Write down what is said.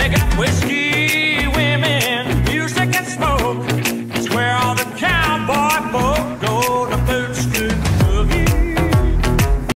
They got whiskey.